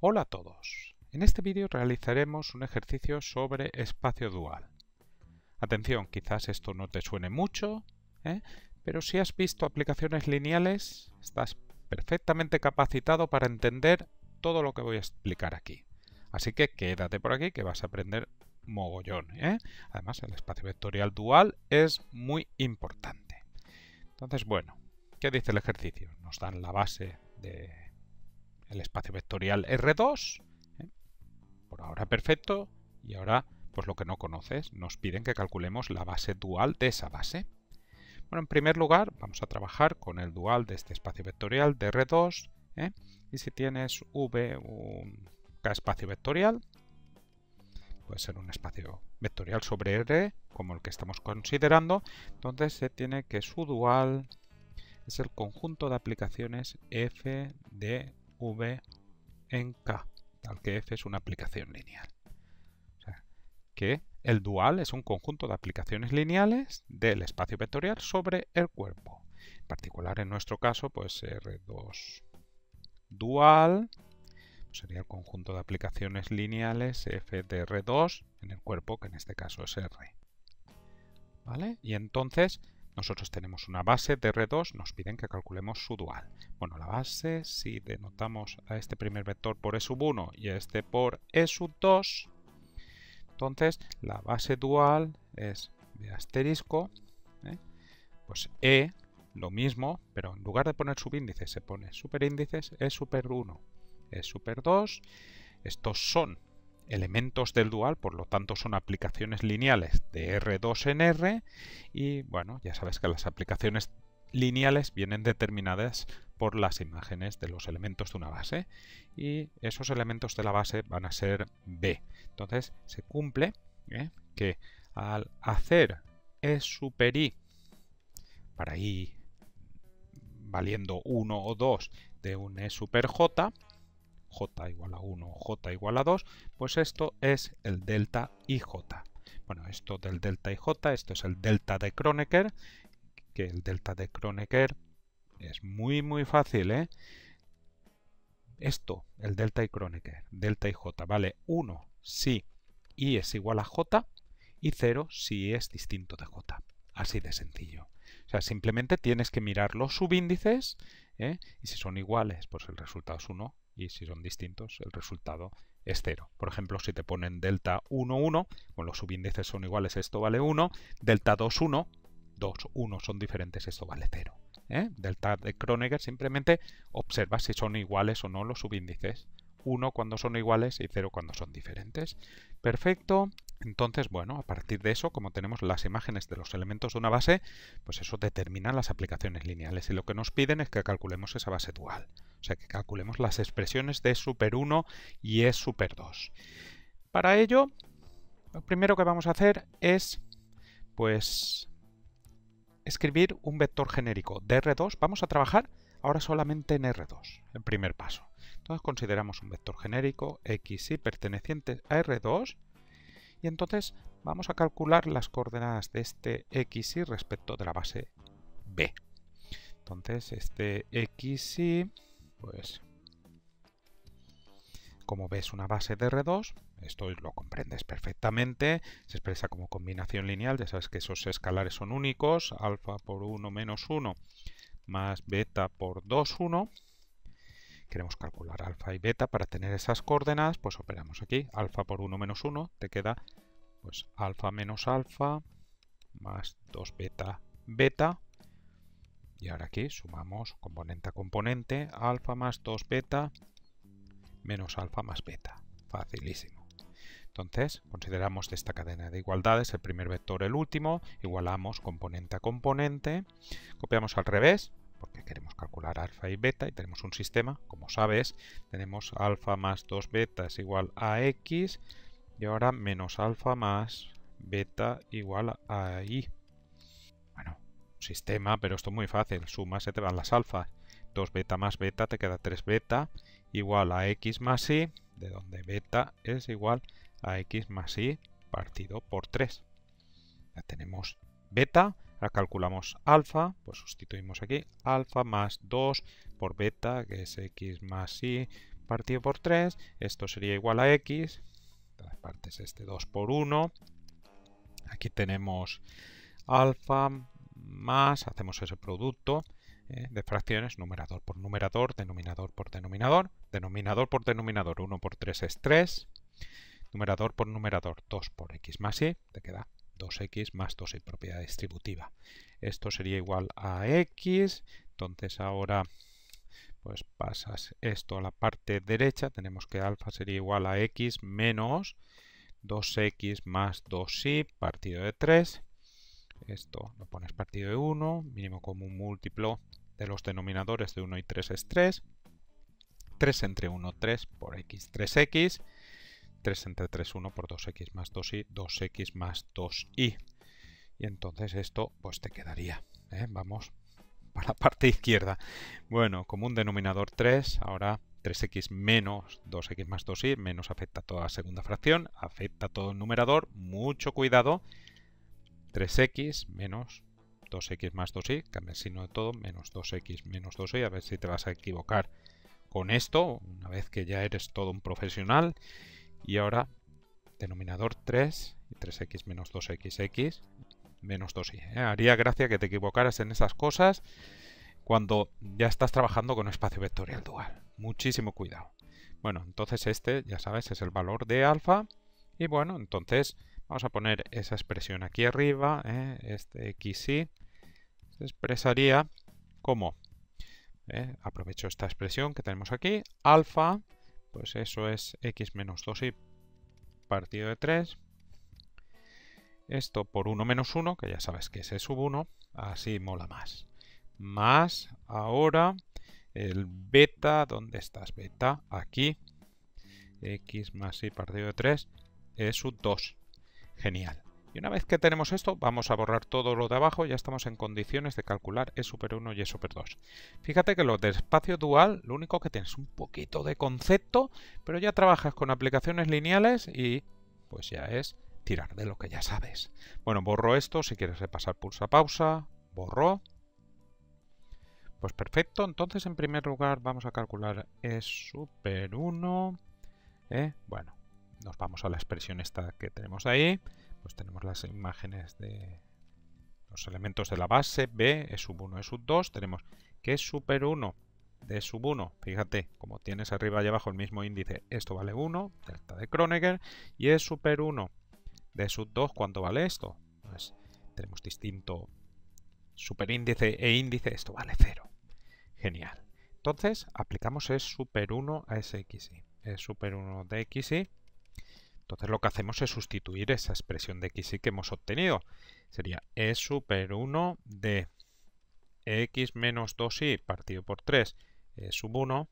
Hola a todos. En este vídeo realizaremos un ejercicio sobre espacio dual. Atención, quizás esto no te suene mucho, ¿eh? pero si has visto aplicaciones lineales, estás perfectamente capacitado para entender todo lo que voy a explicar aquí. Así que quédate por aquí que vas a aprender mogollón. ¿eh? Además, el espacio vectorial dual es muy importante. Entonces, bueno, ¿qué dice el ejercicio? Nos dan la base del espacio vectorial R2. ¿eh? Por ahora perfecto. Y ahora, pues lo que no conoces, nos piden que calculemos la base dual de esa base. Bueno, en primer lugar, vamos a trabajar con el dual de este espacio vectorial de R2. ¿eh? Y si tienes V, un K espacio vectorial, puede ser un espacio vectorial sobre R, como el que estamos considerando, entonces se tiene que su dual es el conjunto de aplicaciones f de v en k, tal que f es una aplicación lineal. O sea, que el dual es un conjunto de aplicaciones lineales del espacio vectorial sobre el cuerpo. En particular, en nuestro caso, pues R2 dual sería el conjunto de aplicaciones lineales f de R2 en el cuerpo, que en este caso es R. ¿Vale? Y entonces nosotros tenemos una base de R2, nos piden que calculemos su dual. Bueno, la base, si denotamos a este primer vector por E sub 1 y a este por E sub 2, entonces la base dual es de asterisco, ¿eh? pues E, lo mismo, pero en lugar de poner subíndices se pone superíndices, E super 1 es super 2. Estos son elementos del dual, por lo tanto son aplicaciones lineales de R2 en R y bueno, ya sabes que las aplicaciones lineales vienen determinadas por las imágenes de los elementos de una base y esos elementos de la base van a ser B. Entonces se cumple ¿eh? que al hacer E super I para I valiendo 1 o 2 de un E super J, j igual a 1, j igual a 2, pues esto es el delta ij. Bueno, esto del delta ij, esto es el delta de Kronecker, que el delta de Kronecker es muy muy fácil, ¿eh? Esto, el delta y Kronecker, delta y j, vale 1 si i es igual a j y 0 si es distinto de j. Así de sencillo. O sea, simplemente tienes que mirar los subíndices ¿eh? y si son iguales, pues el resultado es 1 y si son distintos el resultado es 0. Por ejemplo, si te ponen delta 1, 1, con los subíndices son iguales, esto vale 1, delta 2, 1, 2, 1 son diferentes, esto vale 0. ¿eh? Delta de Kronecker simplemente observa si son iguales o no los subíndices. 1 cuando son iguales y 0 cuando son diferentes. Perfecto. Entonces, bueno, a partir de eso, como tenemos las imágenes de los elementos de una base, pues eso determina las aplicaciones lineales. Y lo que nos piden es que calculemos esa base dual. O sea, que calculemos las expresiones de super 1 y E super 2. Para ello, lo primero que vamos a hacer es, pues, escribir un vector genérico de R2. Vamos a trabajar ahora solamente en R2, el primer paso. Entonces consideramos un vector genérico xy perteneciente a R2 y entonces vamos a calcular las coordenadas de este xy respecto de la base B. Entonces este xy, pues como ves una base de R2, esto lo comprendes perfectamente, se expresa como combinación lineal, ya sabes que esos escalares son únicos, alfa por 1 menos 1 más beta por 2, 1. Queremos calcular alfa y beta para tener esas coordenadas, pues operamos aquí, alfa por 1 menos 1, te queda pues alfa menos alfa más 2 beta beta. Y ahora aquí sumamos componente a componente, alfa más 2 beta menos alfa más beta. Facilísimo. Entonces, consideramos esta cadena de igualdades, el primer vector el último, igualamos componente a componente, copiamos al revés, porque queremos calcular alfa y beta y tenemos un sistema, como sabes, tenemos alfa más 2 beta es igual a x y ahora menos alfa más beta igual a y. Sistema, pero esto es muy fácil, suma se te van las alfas. 2 beta más beta te queda 3 beta igual a x más y, de donde beta es igual a x más y partido por 3. Ya tenemos beta, ahora calculamos alfa, pues sustituimos aquí alfa más 2 por beta, que es x más y, partido por 3, esto sería igual a x, todas partes este 2 por 1, aquí tenemos alfa más, hacemos ese producto eh, de fracciones, numerador por numerador, denominador por denominador, denominador por denominador, 1 por 3 es 3, numerador por numerador, 2 por x más y, te queda 2x más 2y, propiedad distributiva. Esto sería igual a x, entonces ahora pues pasas esto a la parte derecha, tenemos que alfa sería igual a x menos 2x más 2y partido de 3. Esto lo pones partido de 1, mínimo común múltiplo de los denominadores de 1 y 3 es 3. 3 entre 1, 3 por x, 3x. 3 entre 3, 1 por 2x más 2y, 2x más 2y. Y entonces esto pues te quedaría. ¿eh? Vamos para la parte izquierda. Bueno, como un denominador 3, ahora 3x menos 2x más 2y, menos afecta a toda la segunda fracción, afecta a todo el numerador, mucho cuidado. 3x menos 2x más 2y, cambia el signo de todo, menos 2x menos 2y, a ver si te vas a equivocar con esto, una vez que ya eres todo un profesional. Y ahora, denominador 3 y 3x menos 2xx menos 2y. ¿eh? Haría gracia que te equivocaras en esas cosas cuando ya estás trabajando con espacio vectorial dual. Muchísimo cuidado. Bueno, entonces este, ya sabes, es el valor de alfa. Y bueno, entonces vamos a poner esa expresión aquí arriba. ¿eh? Este xy se expresaría como, ¿eh? aprovecho esta expresión que tenemos aquí, alfa pues eso es x menos 2y partido de 3. Esto por 1 menos 1, que ya sabes que es sub 1, así mola más. Más ahora el beta, ¿dónde estás beta? Aquí. x más y partido de 3 es sub 2. Genial. Y una vez que tenemos esto, vamos a borrar todo lo de abajo, ya estamos en condiciones de calcular E super 1 y E super 2. Fíjate que lo de espacio dual, lo único que tienes un poquito de concepto, pero ya trabajas con aplicaciones lineales y pues ya es tirar de lo que ya sabes. Bueno, borro esto, si quieres repasar pulsa pausa, borro. Pues perfecto, entonces en primer lugar vamos a calcular E super 1. ¿eh? Bueno, nos vamos a la expresión esta que tenemos ahí pues tenemos las imágenes de los elementos de la base, B, E sub 1, E sub 2, tenemos que es super 1 de sub 1, fíjate, como tienes arriba y abajo el mismo índice, esto vale 1, delta de Kronecker, y es super 1 de sub 2, ¿cuánto vale esto? Pues tenemos distinto superíndice e índice, esto vale 0. Genial. Entonces, aplicamos es super 1 a ese xy. Es super 1 de xy entonces lo que hacemos es sustituir esa expresión de xy que hemos obtenido. Sería e super 1 de x menos 2y partido por 3 e sub 1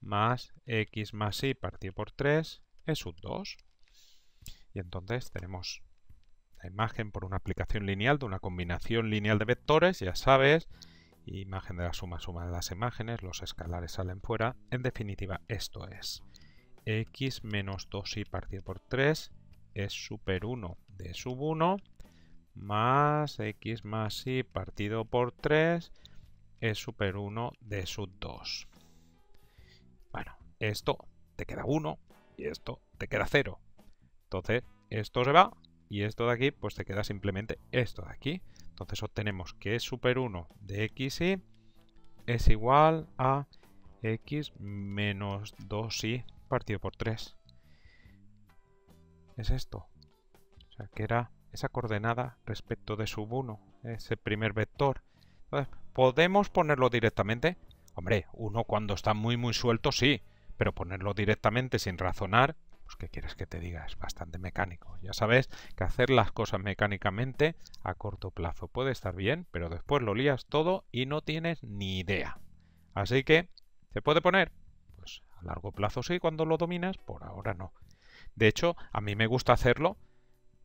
más x más y partido por 3 e sub 2. Y entonces tenemos la imagen por una aplicación lineal de una combinación lineal de vectores, ya sabes, imagen de la suma suma de las imágenes, los escalares salen fuera. En definitiva, esto es x menos 2y partido por 3 es super 1 de sub 1 más x más y partido por 3 es super 1 de sub 2. Bueno, esto te queda 1 y esto te queda 0. Entonces, esto se va y esto de aquí, pues te queda simplemente esto de aquí. Entonces obtenemos que es super 1 de x y es igual a x menos 2y partido por 3. Es esto. O sea, que era esa coordenada respecto de sub 1, ese primer vector. ¿podemos ponerlo directamente? Hombre, uno cuando está muy muy suelto sí, pero ponerlo directamente sin razonar, pues ¿qué quieres que te diga? Es bastante mecánico. Ya sabes que hacer las cosas mecánicamente a corto plazo puede estar bien, pero después lo lías todo y no tienes ni idea. Así que, ¿se puede poner? A largo plazo sí, cuando lo dominas, por ahora no. De hecho, a mí me gusta hacerlo,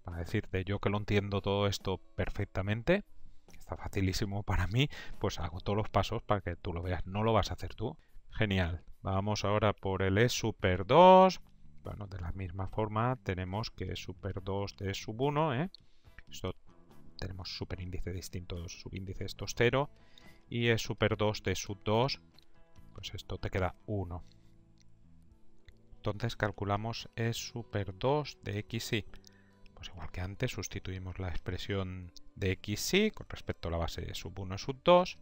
para decirte yo que lo entiendo todo esto perfectamente, está facilísimo para mí, pues hago todos los pasos para que tú lo veas. No lo vas a hacer tú. Genial. Vamos ahora por el E super 2. Bueno, de la misma forma tenemos que super 2 de sub 1, ¿eh? Esto tenemos superíndice distinto, subíndice esto es 0. Y E super 2 de sub 2, pues esto te queda 1. Entonces calculamos e super 2 de xy. Pues igual que antes, sustituimos la expresión de xy con respecto a la base sub 1 sub 2.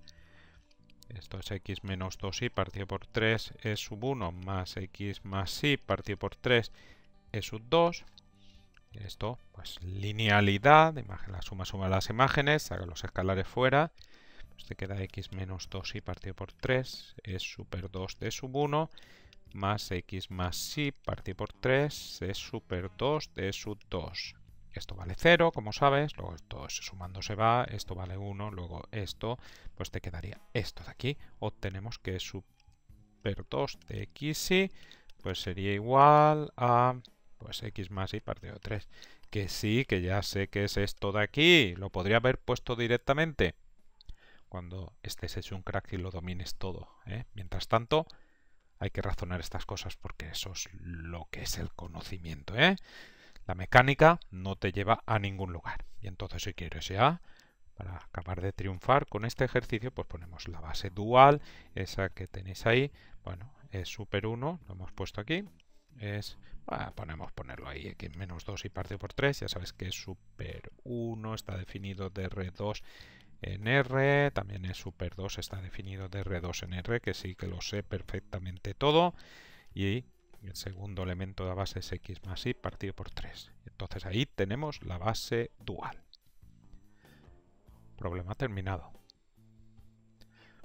Esto es x menos 2y partido por 3 e sub 1 más x más y partido por 3 e sub 2. Esto, pues linealidad, la suma suma de las imágenes, saca los escalares fuera. Pues te queda x menos 2y partido por 3 es super 2 de sub 1 más x más y partido por 3 es super 2 de sub 2. Esto vale 0, como sabes, luego esto sumando se va, esto vale 1, luego esto, pues te quedaría esto de aquí. Obtenemos que super 2 de xy pues sería igual a pues x más y partido de 3. Que sí, que ya sé que es esto de aquí, lo podría haber puesto directamente cuando estés hecho un crack y lo domines todo. ¿eh? Mientras tanto, hay que razonar estas cosas porque eso es lo que es el conocimiento. ¿eh? La mecánica no te lleva a ningún lugar. Y entonces si quieres ya, para acabar de triunfar con este ejercicio, pues ponemos la base dual, esa que tenéis ahí. Bueno, es super 1, lo hemos puesto aquí. Es, bueno, ponemos ponerlo ahí, x menos 2 y partido por 3. Ya sabes que es super 1, está definido de R2 en R, también es super 2, está definido de R2 en R, que sí que lo sé perfectamente todo. Y el segundo elemento de la base es x más y partido por 3. Entonces ahí tenemos la base dual. Problema terminado.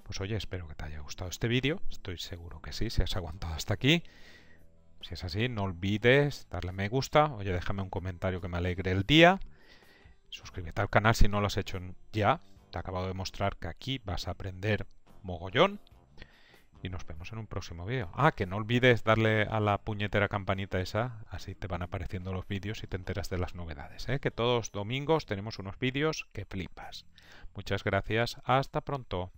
Pues oye, espero que te haya gustado este vídeo. Estoy seguro que sí, si has aguantado hasta aquí. Si es así, no olvides darle a me gusta. Oye, déjame un comentario que me alegre el día. Suscríbete al canal si no lo has hecho ya. Te he acabado de mostrar que aquí vas a aprender mogollón y nos vemos en un próximo vídeo. Ah, que no olvides darle a la puñetera campanita esa, así te van apareciendo los vídeos y te enteras de las novedades. ¿eh? Que todos domingos tenemos unos vídeos que flipas. Muchas gracias, hasta pronto.